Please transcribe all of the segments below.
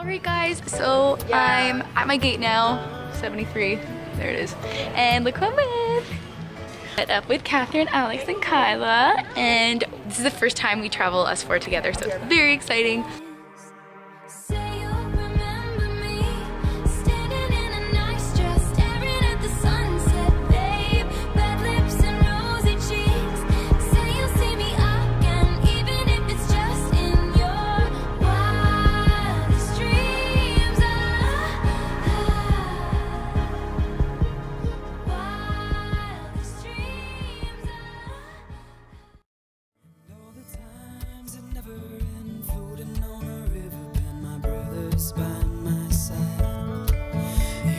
Alright guys, so I'm at my gate now, 73, there it is. And look who I'm with. Met up with Catherine, Alex, and Kyla. And this is the first time we travel us four together, so it's very exciting.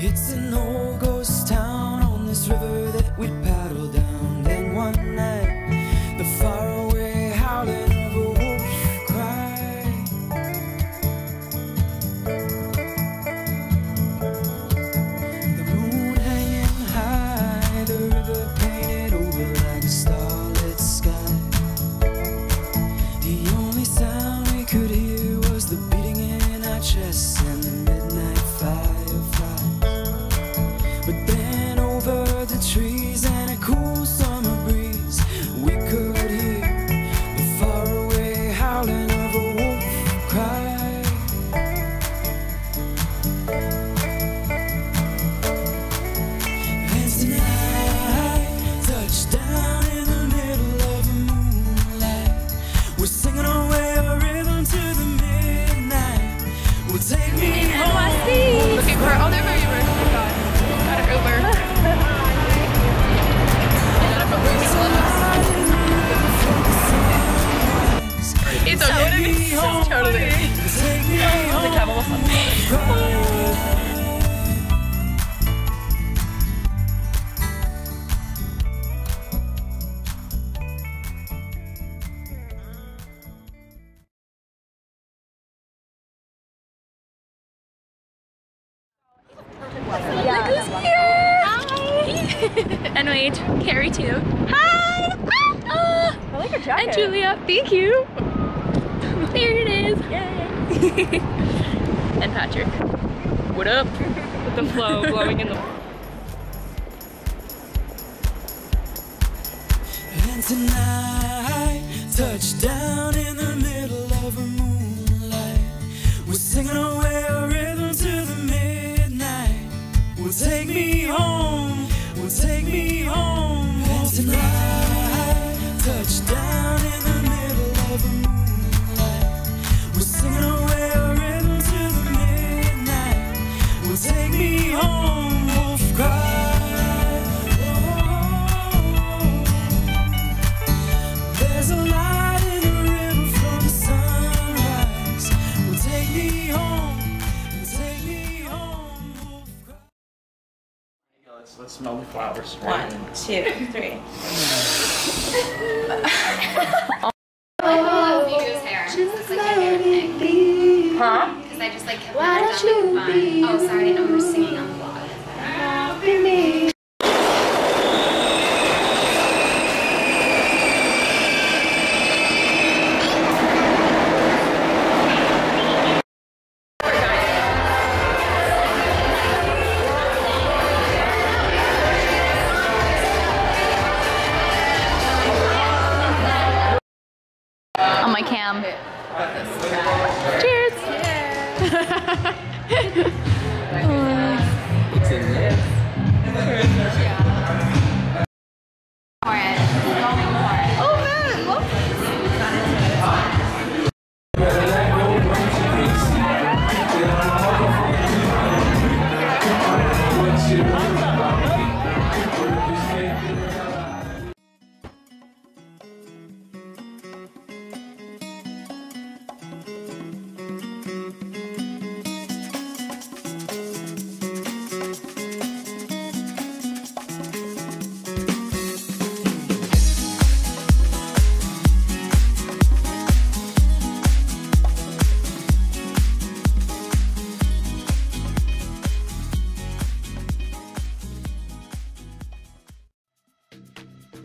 It's an old ghost town on this river that we paddle down. Then one night, and wait, Carrie too. Hi! Ah! I like your jacket. And Julia, thank you. There it is. Yay! and Patrick. What up? With the flow blowing in the. And tonight, touchdown in the middle of a moonlight. We're singing away a rhythm to the midnight. Will take me home, will take me home. Tonight, touchdown Let's, let's smell the flowers. One, two, three. Vito's hair. It's like a hair thing. Huh? Because I just like kept Why don't you be Oh, sorry, I didn't know we were singing on On my cam. Cheers!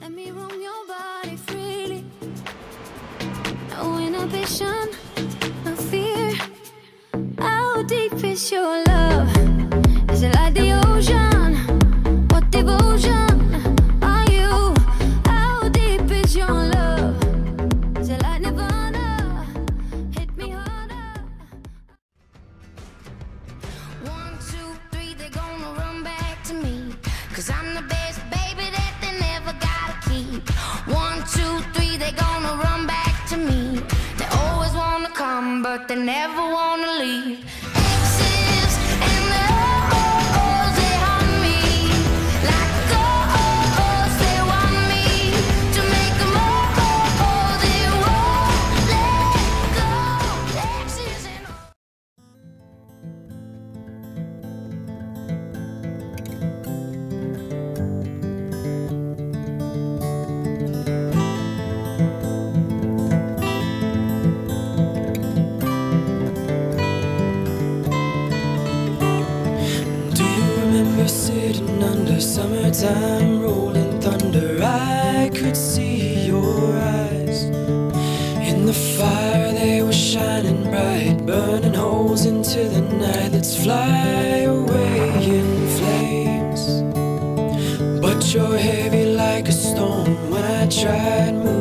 Let me roam your body freely. No inhibition, no fear. How deep is your love? Never wanna leave. Summertime rolling thunder? I could see your eyes. In the fire, they were shining bright, burning holes into the night. Let's fly away in flames. But you're heavy like a stone. When I tried moving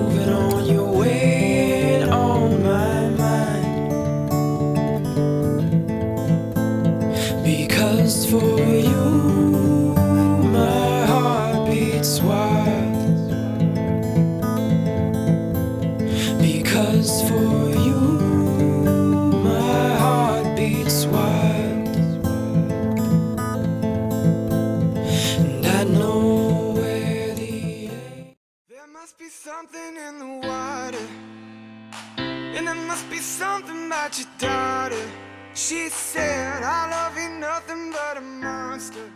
must be something in the water. And there must be something about your daughter. She said, I love you nothing but a monster.